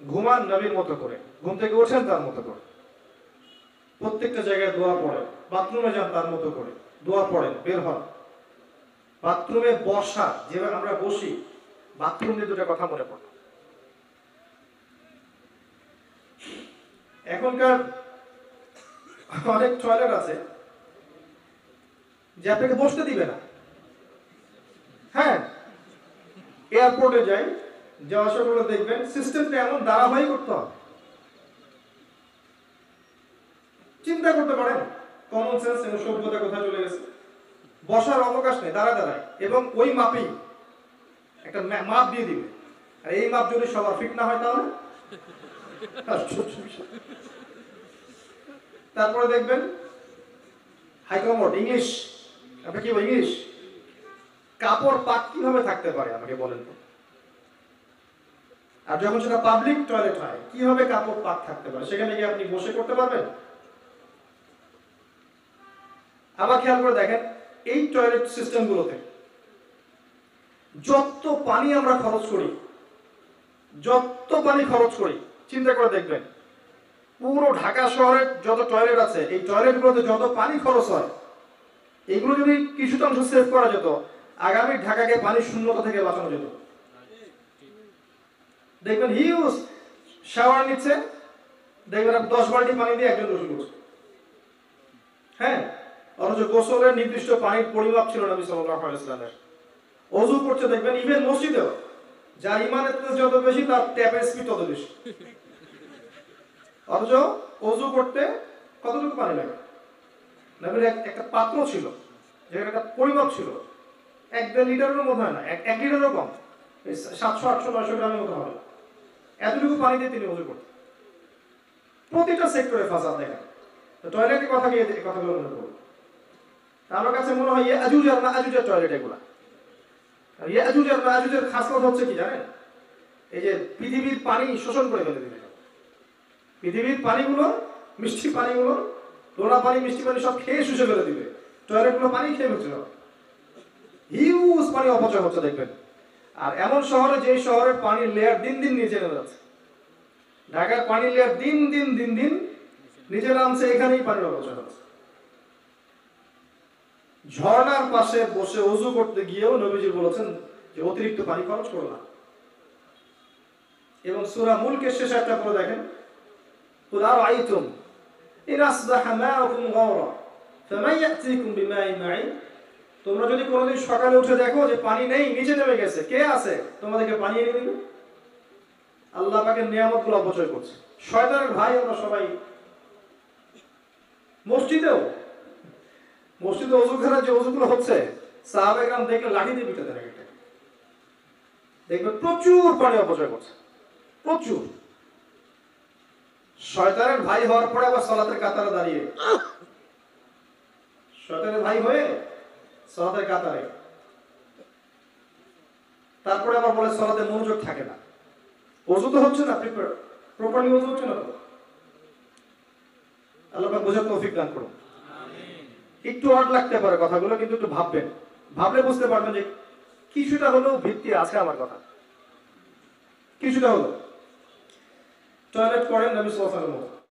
ঘুমান নবীর মতো করে, ঘুম থেকে ওঠেন তার মতো করে। প্রত্যেকটা জায়গায় দোয়া পড়েন, বাথরুমে যান তার মতো করে, দোয়া পড়েন, বের হন। বাথরুমে বসা, যেভাবে আমরা বসি, বাথরুম নিয়ে দুটা কথা মনে পড়ে। এখনকার অনেক টয়লেট আছে, যে আপনাকে বসতে দিবে না। হ্যাঁ এয়ারপোর্টে যাই দেখবেন সিস্টেমটা এমন ধারাবাহিক করতে চিন্তা করতে পারেন কমন সেন্স এবং সভ্যতা চলে গেছে। বসার অবকাশ নেই দাঁড়া দাঁড়ায়। এবং ওই মাপেই একটা মাপ দিয়ে দিবে। আর এই মাপ যদি সবার ফিট না হয় তাহলে? তারপরে দেখবেন হাইকমোড ইংলিশ আপনি কি ইংলিশ কাপড় পাক কীভাবে থাকতে পারে, আমাকে বলেন তো। আর যখন সেটা পাবলিক টয়লেট হয়, কীভাবে কাপড় পাক থাকতে পারে? সেখানে গিয়ে আপনি বসে করতে পারবেন? আবার খেয়াল করে দেখেন, এই টয়লেট সিস্টেমগুলোতে যত পানি আমরা খরচ করি, যত পানি খরচ করি, চিন্তা করে দেখবেন, পুরো ঢাকা শহরের যত টয়লেট আছে, এই টয়লেটগুলোতে যত পানি খরচ হয়, এগুলো যদি কিছুটাংশ সেভ করা যেত, আগামী ঢাকাকে পানি শূন্যতা থেকে বাঁচানো যেত। দেখবেন হিউজ শাওয়ার নিচ্ছে, দেখবেন আপনি দশ বালতি পানি দিয়ে একজন গোসল করছে। হ্যাঁ? অথচ গোসলের নির্দিষ্ট পানির পরিমাপ ছিল নবী সাল্লাল্লাহু আলাইহি অজু করছে, দেখবেন ইভেন মসজিদেও। যার ইমানের তেজ যত বেশি, তার ট্যাপের স্পিড তত বেশি। অথচ অজু করতে কতটুকু পানি লাগে? নবীর একটা পাত্র ছিল, যেখানে একটা পরিমাপ ছিল। এক দেড় লিটারের মতো হয় না, এক লিটারও কম। সাতশো, আটশো, নয়শো গ্রামের মতো হবে। এতটুকু পানি দিয়ে তিনি অজু করতেন। প্রতিটা সেক্টরে ফাসাদ দেখেন তো টয়লেটের কথা গিয়ে কথাগুলো মনে করব আমার কাছে মনে হয় ইয়ে আজুজ আর না আজুজের টয়লেট এগুলা। আর ইয়ে আজুজ আর না আজুজের খাসলত হচ্ছে কি জানেন? এই যে পৃথিবীর পানি শোষণ করে ফেলে দিবে পৃথিবীর পানিগুলো, মিষ্টি পানিগুলো লোনা পানি, মিষ্টি পানি সব খেয়ে শুষে ফেলে দিবে। টয়লেটগুলো পানি খেয়ে ফেলছে হিউজ পানি অপচয় হচ্ছে দেখবেন। আর এমন শহরে যে শহরে পানির লেয়ার দিন দিন নিচে নেমে যাচ্ছে। ঢাকার পানির লেয়ার দিন দিন দিন দিন নিচে নামছে, এখানেই পানির অবচয় হচ্ছে। ঝর্ণার পাশে বসে উজু করতে গিয়েও নবীজি বলেছেন যে, অতিরিক্ত পানি খরচ করো না। এবং সুরা মুলকে শেষ একটা করে দেখেন উদার আইতুম ইন আসবাহা মাউকুম গাওরা, ফামান ইয়াতিকুম বিমাইন মাইন তোমরা যদি কোনোদিন সকালে উঠে দেখো যে পানি নেই, নিচে নেমে গেছে, কে আছে? তোমাদেরকে পানি এনে দিবে? আল্লাহ পাকের নিয়ামতগুলো অপচয় করছে। শয়তানের ভাই আমরা সবাই। মসজিদেও, মসজিদে অজুখানা যে অজুগুলো হচ্ছে লাঠি দিয়ে দেখবেন প্রচুর পানি অপচয় করছে। প্রচুর। শয়তানের ভাই হওয়ার পরে আবার সলাতের কাতারে দাঁড়িয়ে। শয়তানের ভাই হয়ে সলাতের কাতারে। তারপরে আবার বলে সলাতে মনোযোগ থাকে না। অজু তো হচ্ছে না? প্রপারলি অজু হচ্ছে না তো? আল্লাহ বোঝার তৌফিক দান করুন। একটু অড লাগতে পারে কথাগুলো কিন্তু একটু ভাববেন। ভাবলে বুঝতে পারবেন যে কিছুটা হলেও ভিত্তি আছে আমার কথা। কিছুটা হলো। টয়লেট করেন নবী সাল্লাল্লাহু আলাইহি